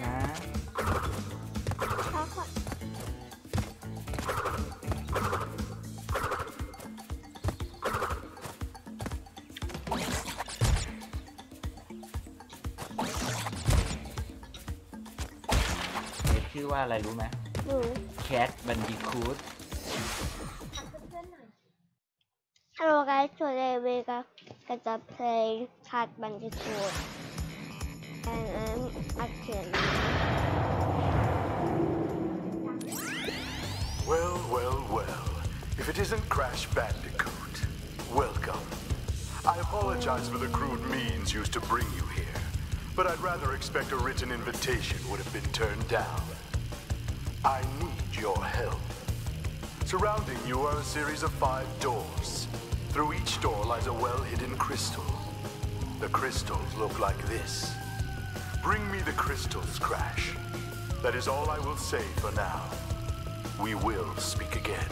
แล้วนะด็ชื่อว่าอะไรรู้ไหมหนูแคทบันดิคูดฮัลโหลไกด์ today we are gonna play Cat Bandicoot And I'm Akin. Well, well, well. If it isn't Crash Bandicoot, welcome. I apologize for the crude means used to bring you here, but I'd rather expect a written invitation would have been turned down. I need your help. Surrounding you are a series of five doors. Through each door lies a well-hidden crystal. The crystals look like this. Bring me the crystals, Crash. That is all I will say for now. We will speak again.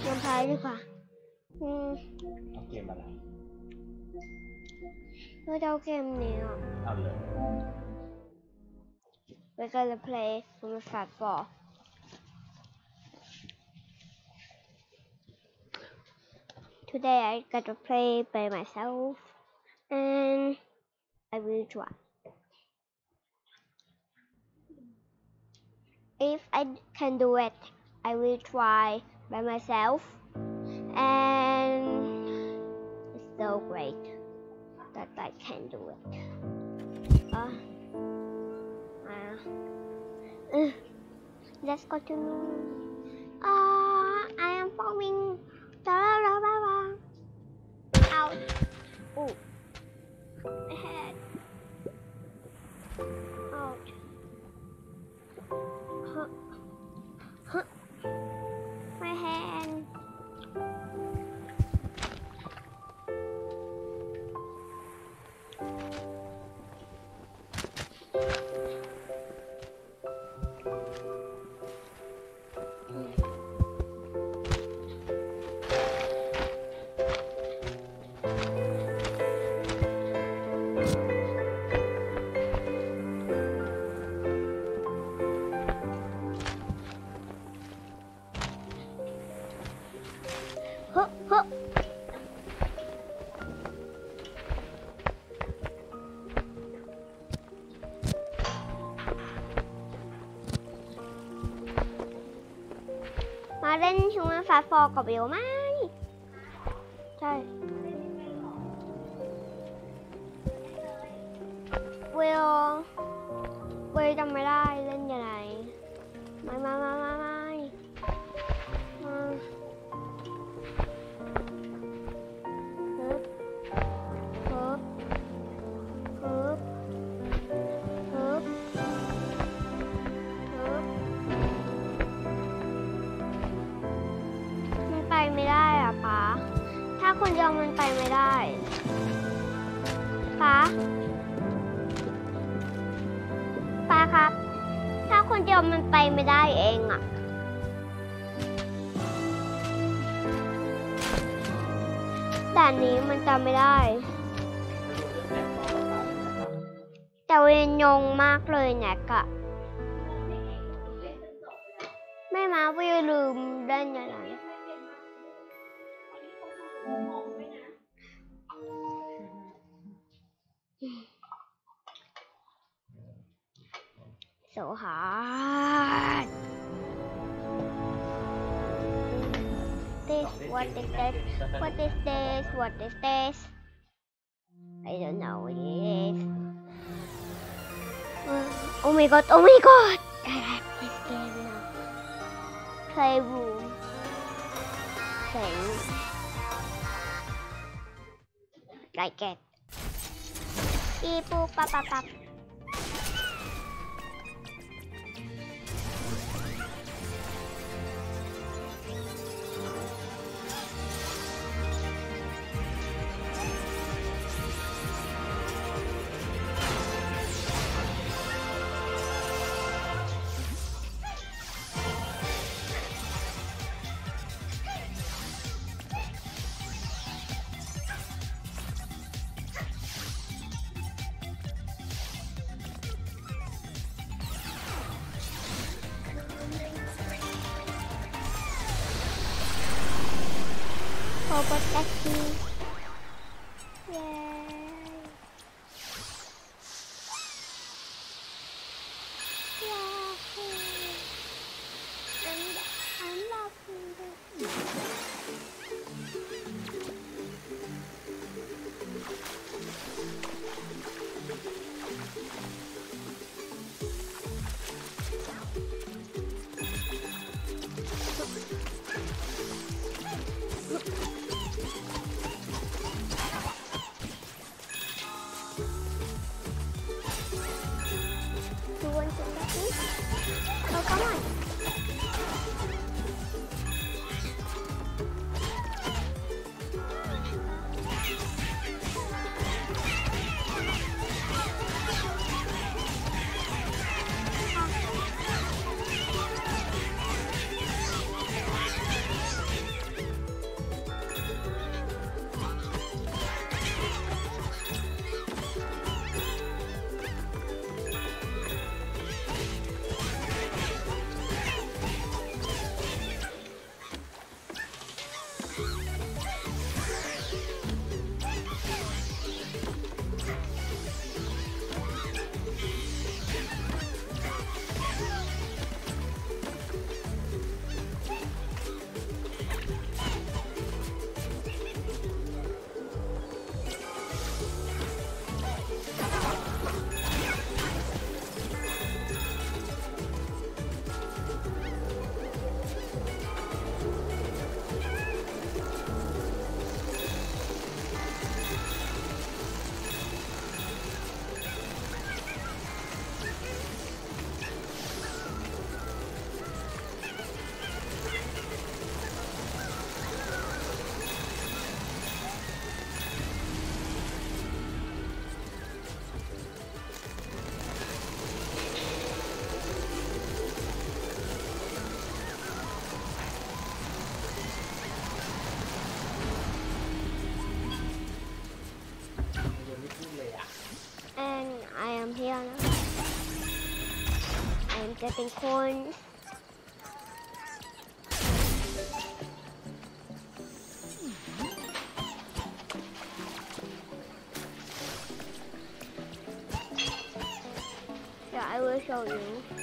เกมพายดีกว่า อืมเอาเกมอะไรเราจะเอาเกมนี้อะเอาเลย We're gonna play from the fat ball. Today I got to play by myself and I will try. If I can do it, I will try by myself and it's so great that I can do it. Uh, uh, uh, let's go to uh, I am. Da-da-da-da-da. Out. Oh. กับเบลมาก ไปไม่ได้เองอะด่านนี้มันจำไม่ได้ แต่เวนยงมากเลยแนกอะไม่มาวิวลืมเล่นยังไงโซฮา What is this? What is this? What is this? I don't know what it is. Uh, oh my god, oh my god! I like this game now. Playroom. Playroom. Like it. Beep boop pop pop pop. Getting coins. Yeah, I will show you.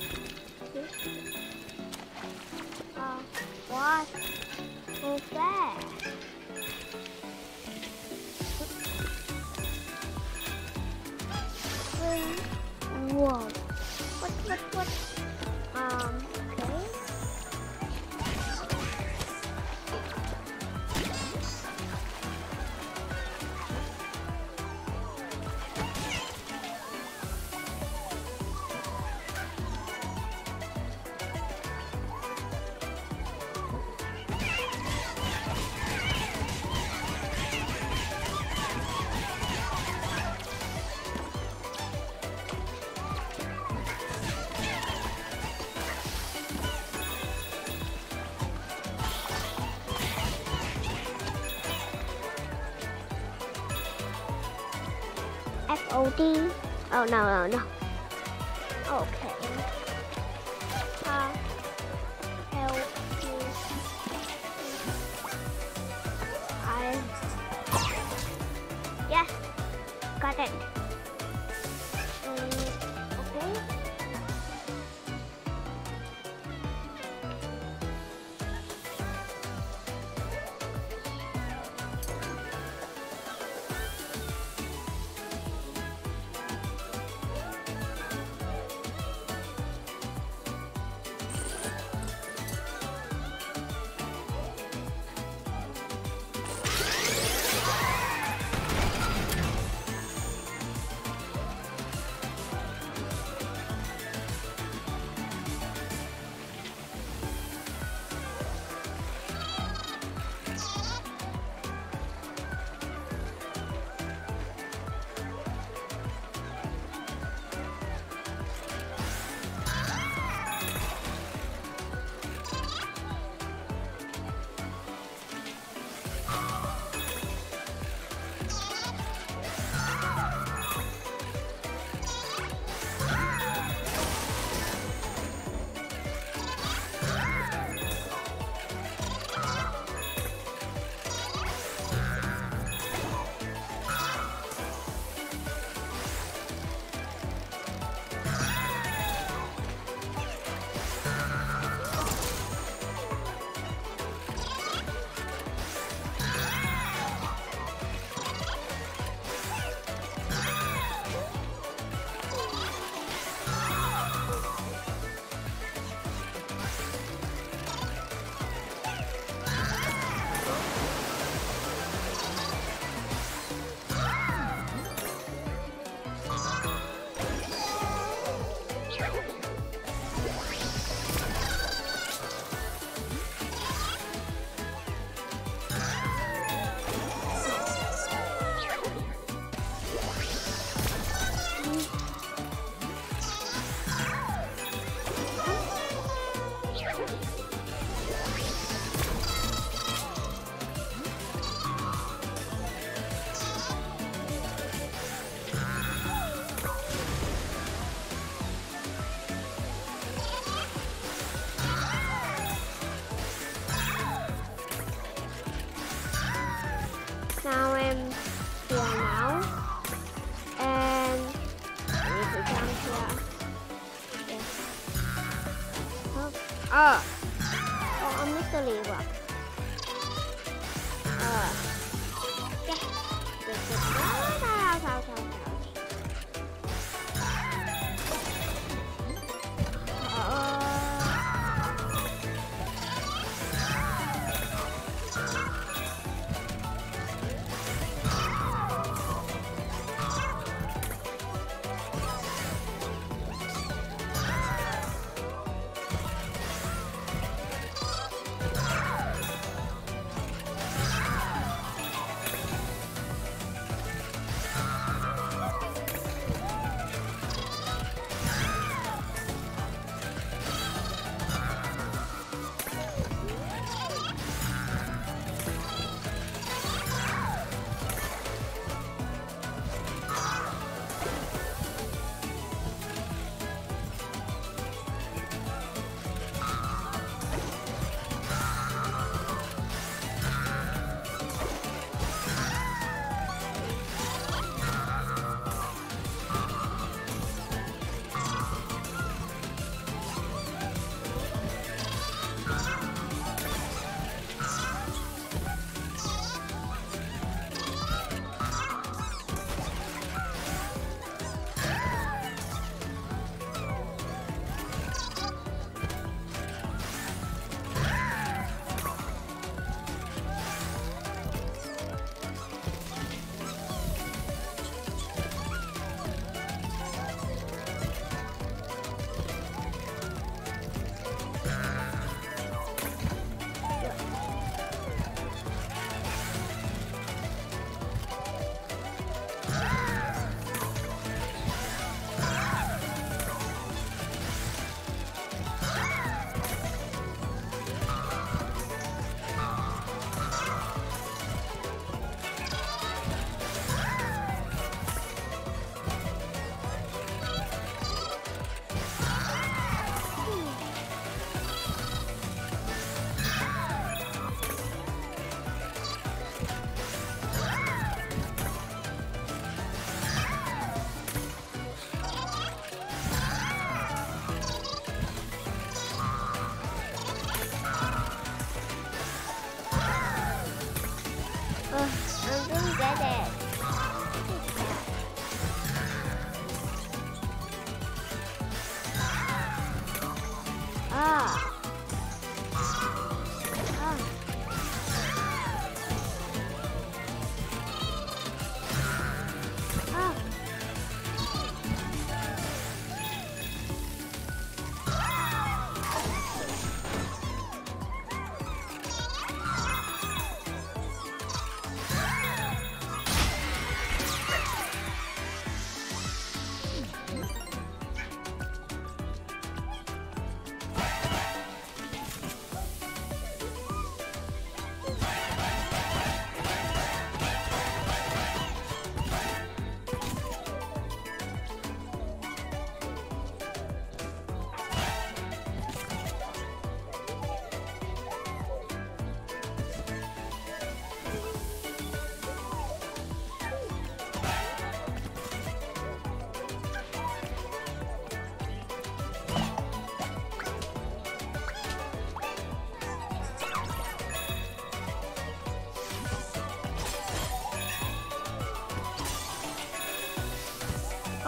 Oh, no, no, no. Okay. Uh, help. I. Yes, got it.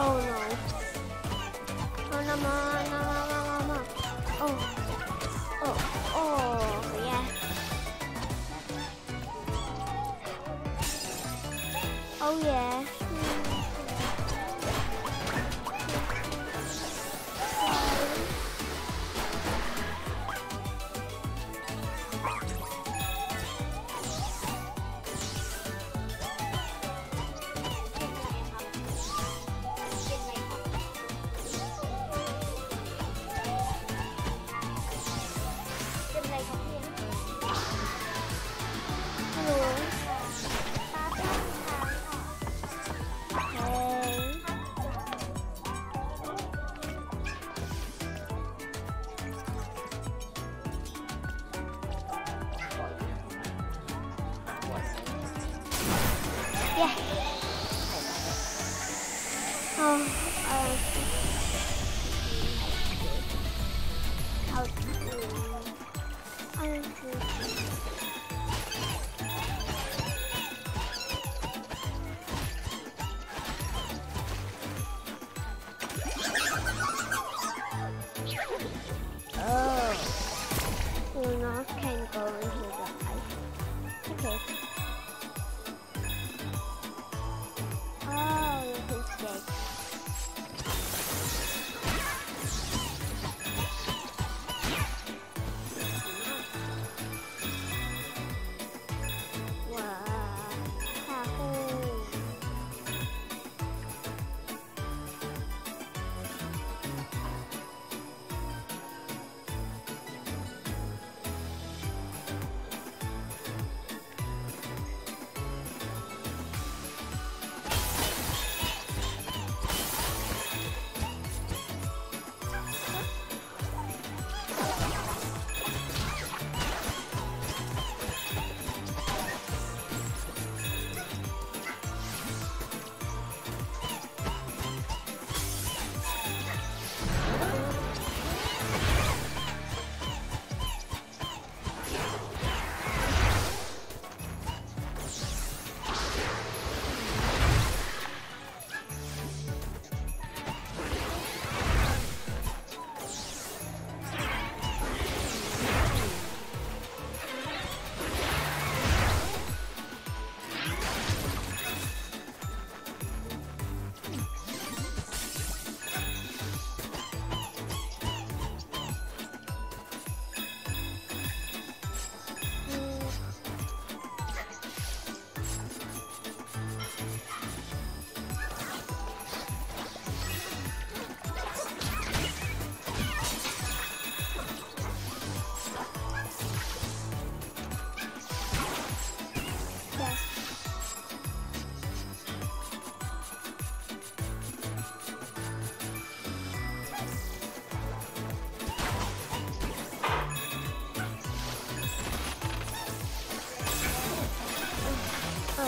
Oh no. Oh no,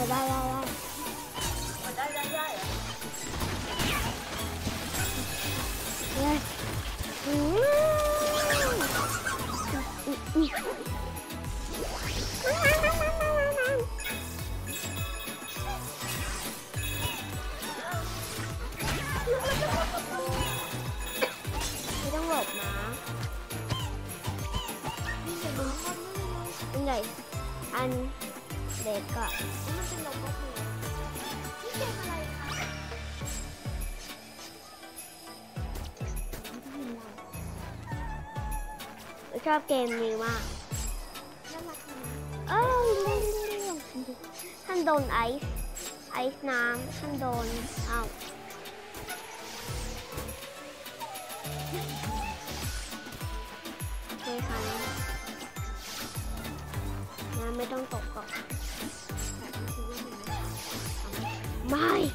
đây đây đây đây đây đây đây Anh อะมันเป็นลมก็คือนี่เกมอะไรคะชอบเกมนี้มากเออเล่นท่านโดนไอซ์ไอซ์น้ำท่านโดนเอ้า My